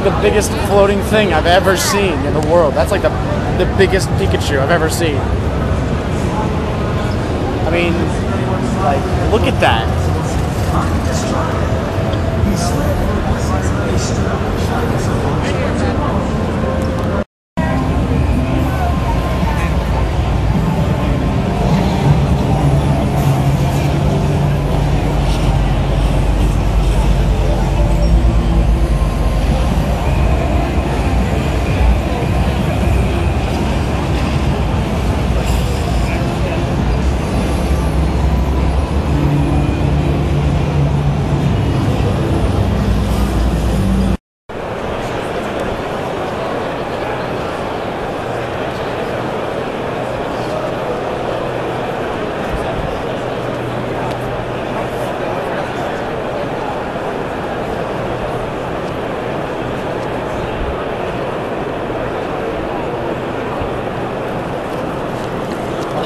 like the biggest floating thing I've ever seen in the world. That's like the the biggest Pikachu I've ever seen. I mean, like, look at that.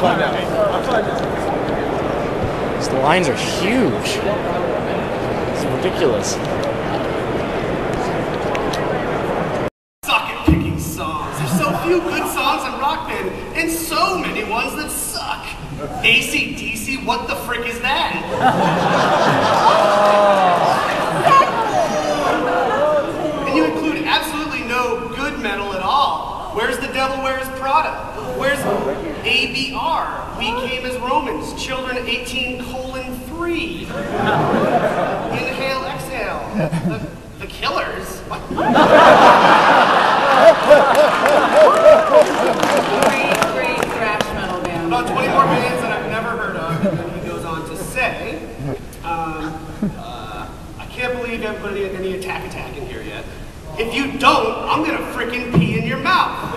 These lines are huge. It's ridiculous. suck at picking songs. There's so few good songs in Rock Band, and so many ones that suck. ACDC, what the frick is that? and you include absolutely no good metal at all. Where's The Devil Wears Prada? Where's ABR? We came as Romans, children 18 colon 3. Inhale, exhale. The, the Killers? Great, great thrash metal band. about 20 more bands that I've never heard of. And then he goes on to say, um, uh, I can't believe you haven't put any, any Attack Attack in here yet. If you don't, I'm gonna frickin' pee in your mouth.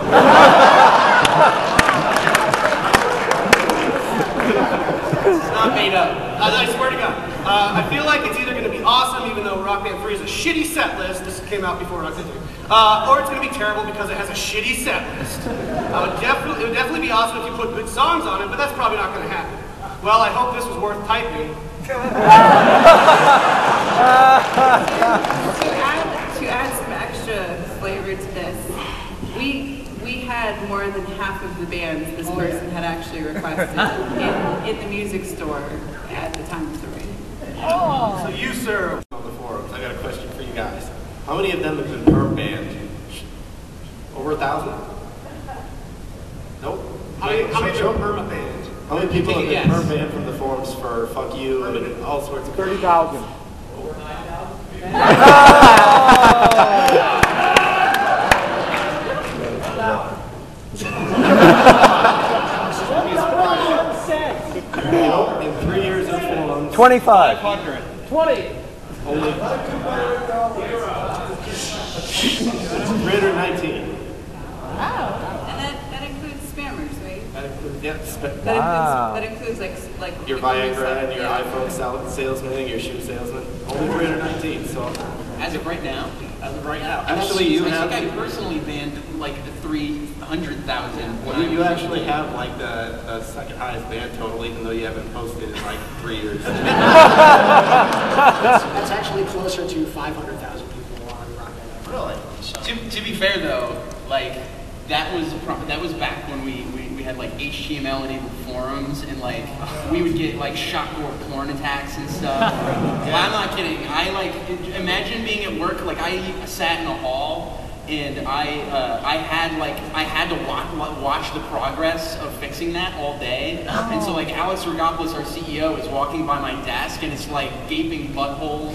it's not made up. I, I swear to God. Uh, I feel like it's either gonna be awesome, even though Rock Band 3 is a shitty set list. This came out before Rock Band 3. Uh, or it's gonna be terrible because it has a shitty set list. I would definitely, it would definitely be awesome if you put good songs on it, but that's probably not gonna happen. Well, I hope this was worth typing. To add, to add some extra flavor to this, we we had more than half of the bands this person had actually requested in, in the music store at the time of the rating. So you, sir, on the forums, I got a question for you guys. How many of them have been perm banned? Over a thousand? Nope. How many, how many have been perma banned? How many people have been perm banned from the forums for fuck you and all sorts of 30,000. Nope. In three years of forums, 25. only 319. And that, that includes spammers, right? That includes, yeah, spe- That Wow. includes, that includes like, like. your people Viagra and your yeah. iPhone sal- salesman and your shoe salesman. Only 319, so. As of right now, As of right now. Actually, you I have. think I personally banned like three hundred thousand. Well, you, you actually have like the, the second highest band total, even though you haven't posted in like three years. That's actually closer to 500,000 people on Rock Band. really? To, to be fair though, like that was pro- that was back when we, we, we had like HTML enabled forums and like we would get like shockcore porn attacks and stuff. Well, I'm not kidding. I like imagine being at work like I sat in a hall and I uh, I had like I had to watch watch the progress of fixing that all day, and so like Alex Rigopulos, our CEO, is walking by my desk, and it's like gaping buttholes.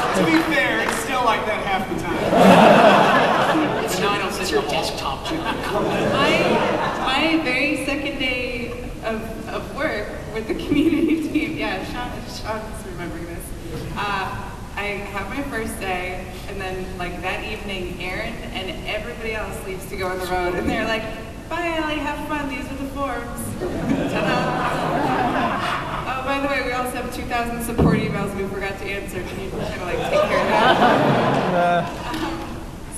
To be fair, it's still like that half the time. so now I don't sit It's your desktop too. My, my very second day of, of work with the community team, yeah, Sean, Sean's remembering this. Uh, I have my first day, and then like that evening, Aaron and everybody else leaves to go on the road, and they're like, "Bye, Ellie, have fun. These are the forms." Oh, by the way, we also have 2,000 support emails we forgot to answer. Can you kind of like take care of that?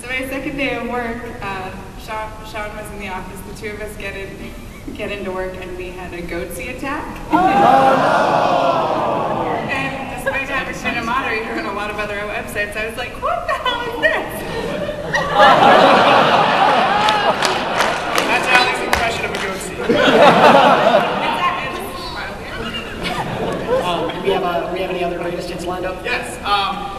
So my second day of work, uh, Sean, Sean was in the office. The two of us get in, get into work, and we had a goatse attack. And despite having been a moderator on a lot of other websites, I was like, "What the hell is this?" That's Allie's impression of a goatee. It's that- it's wild. Um, do we have uh, we have any other lined up? Yes. Um,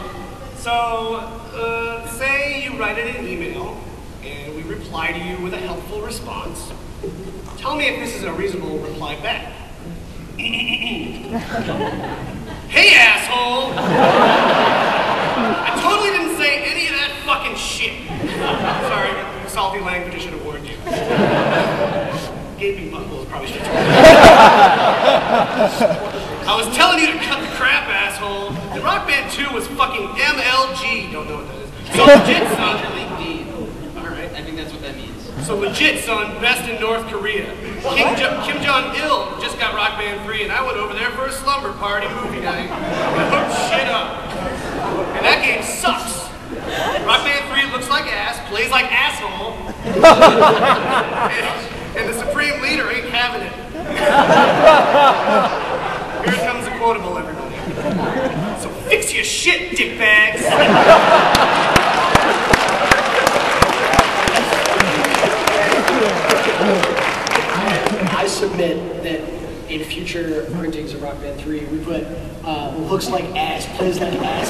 so, uh, say you write it an email, and we reply to you with a helpful response. Tell me if this is a reasonable reply back. hey, asshole! I totally didn't say any of that fucking shit. Sorry, salty language, I should have warned you. Gaping buttholes probably should have I was telling you to cut Rock Band 2 was fucking MLG. Don't know what that is. So legit, son. League D. All right. I think that's what that means. So legit, son. Best in North Korea. Kim, jo- Kim Jong Il just got Rock Band 3, and I went over there for a slumber party movie night. We hooked shit up. And that game sucks. Rock Band 3 looks like ass, plays like asshole, and, and the supreme leader ain't having it. Here comes a quotable, everybody. Fix your shit, dickbags. I submit that in future printings of Rock Band 3, we put uh, looks like ass, plays like ass.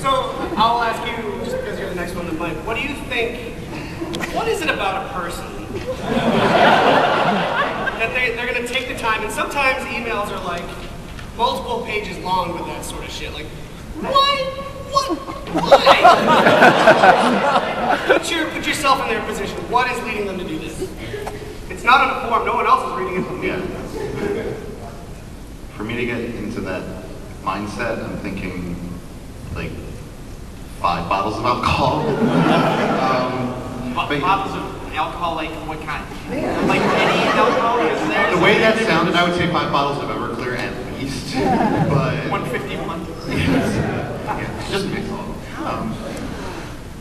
So I'll ask you, just because you're the next one to mic, what do you think? What is it about a person that they, they're going to take the time? And sometimes emails are like multiple pages long with that sort of shit. Like, why? What? Why? put your put yourself in their position. What is leading them to do this? It's not on a form. No one else is reading it me. Yeah. For me to get into that mindset, I'm thinking like five bottles of alcohol. um, Bottles of alcohol, like what kind? Like any alcohol is there? the way that sounded, I would say five bottles of Everclear at least. But 151. yeah, just mix all. of them. Um,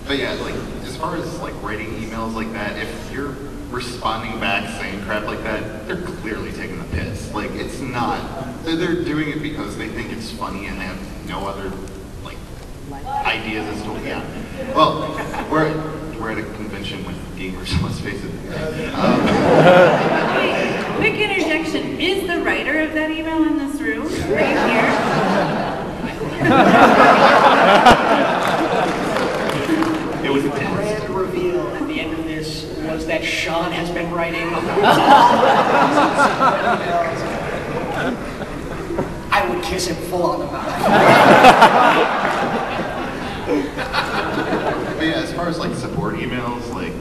but yeah, like as far as like writing emails like that, if you're responding back saying crap like that, they're clearly taking the piss. Like it's not. They're, they're doing it because they think it's funny and they have no other like ideas as to yeah. Well, we're we're at a convention with gamers. Let's face it. Um, Wait, quick interjection. Is the writer of that email in this room? Are you here? it was The intense. grand reveal at the end of this was that Sean has been writing. I would kiss him full on the mouth. But yeah, as far as like support emails, like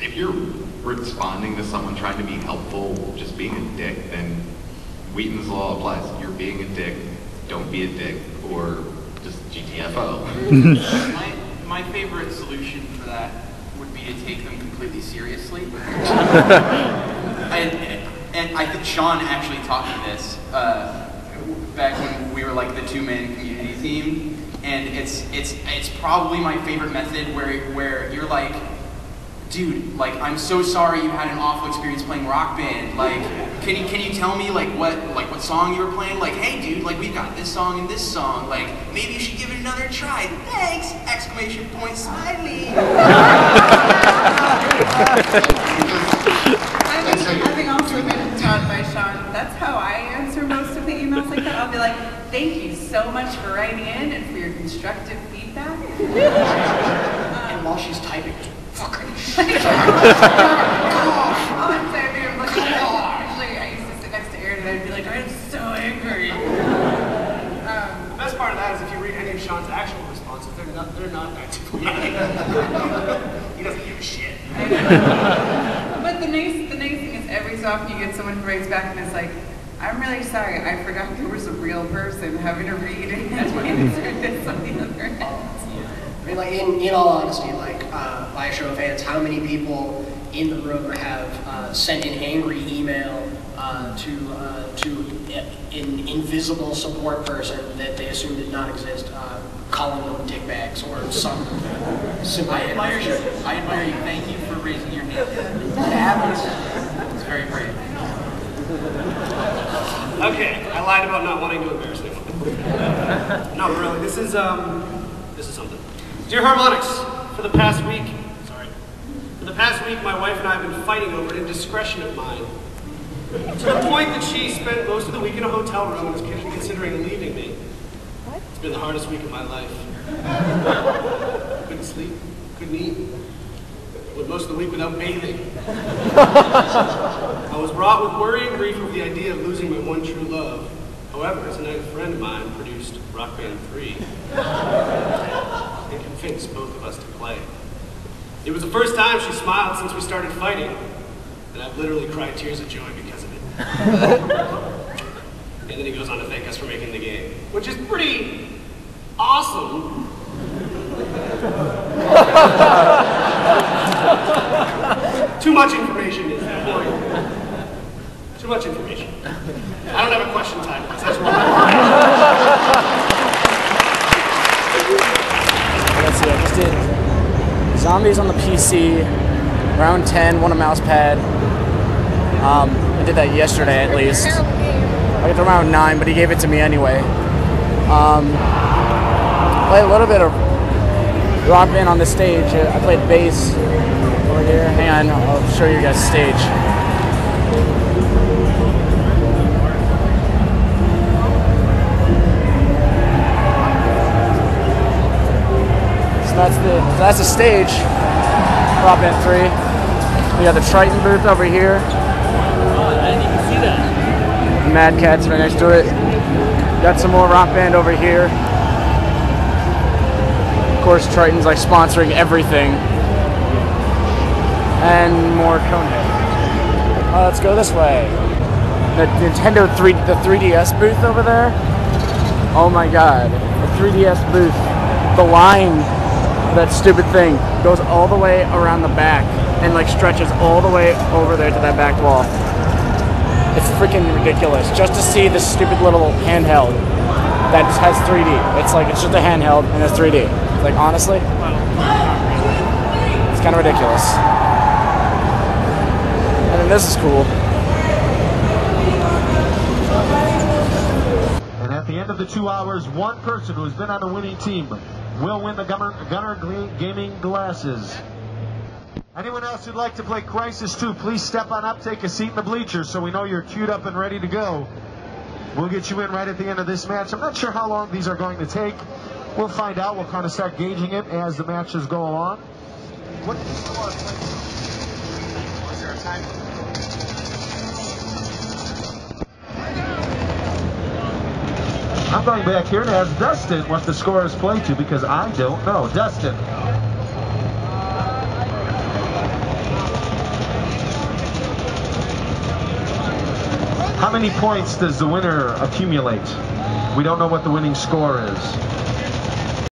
if you're responding to someone trying to be helpful, just being a dick, then Wheaton's law applies. You're being a dick, don't be a dick, or just GTFO. My, my favorite solution for that would be to take them completely seriously. and, and I think Sean actually taught me this uh, back when we were like the two-man community team. And it's it's it's probably my favorite method where where you're like, dude, like I'm so sorry you had an awful experience playing rock band. Like, can you can you tell me like what like what song you were playing? Like, hey dude, like we've got this song and this song. Like, maybe you should give it another try. Thanks! Exclamation point smiley. I think, I having also been taught by Sean That's how I answer most of the emails like that. I'll be like, thank you so much for writing in and for your constructive feedback. And while she's typing, fucking All I'm typing, I'm like, actually, I used to sit next to Aaron and I'd be like, I'm so angry. Um, The best part of that is if you read any of Sean's actual responses, they're not, they're not that diplomatic. he doesn't give a shit. But the nice, the nice thing is every so often you get someone who writes back and is like, I'm really sorry, I forgot there was a real person having to read and answer this on the other end. I mean, like in, in all honesty, like uh, by a show of hands, how many people in the room have uh, sent an angry email uh, to uh, to an invisible support person that they assume did not exist, uh, calling them dickbags or some. I admire you. I admire you. Thank you for raising your hand. That happens. It's very brave. Okay, I lied about not wanting to embarrass anyone. no, really, this is um, this is something. Dear Harmonix, for the past week, sorry, for the past week, my wife and I have been fighting over an indiscretion of mine. To the point that she spent most of the week in a hotel room and was considering leaving me. What? It's been the hardest week of my life. couldn't sleep, couldn't eat. Went most of the week without bathing. I was wrought with worry and grief over the idea of losing my one true love. However, tonight a friend of mine produced Rock Band 3 and convinced both of us to play. It was the first time she smiled since we started fighting, and I've literally cried tears of joy because of it. and then he goes on to thank us for making the game, which is pretty awesome. Too much information is point. Too much information. I don't have a question time that's wrong. Let's see, I just did Zombies on the PC, round 10, won a mouse pad. Um, I did that yesterday at least. I got to round 9, but he gave it to me anyway. Um, played a little bit of rock band on the stage. I played bass over here. Hang on, I'll show you guys stage. So that's the that's the stage. Rock Band 3. We got the Tritton booth over here. I didn't even see that. Mad Catz right next to it. Got some more rock band over here. Of course, Tritton's like sponsoring everything. And more Conehead. Uh, let's go this way. The Nintendo 3, the 3DS booth over there. Oh my god, the 3DS booth. The line for that stupid thing goes all the way around the back and like stretches all the way over there to that back wall. It's freaking ridiculous just to see this stupid little handheld that has 3D. It's like it's just a handheld and it's 3D. Like honestly, it's kind of ridiculous. And this is cool. And at the end of the two hours, one person who has been on the winning team will win the Gunnar, Gunnar Gaming glasses. Anyone else who'd like to play Crysis 2, please step on up, take a seat in the bleachers so we know you're queued up and ready to go. We'll get you in right at the end of this match. I'm not sure how long these are going to take. We'll find out. We'll kind of start gauging it as the matches go along. What? I'm going back here to ask Dustin what the score is played to because I don't know. Dustin. How many points does the winner accumulate? We don't know what the winning score is.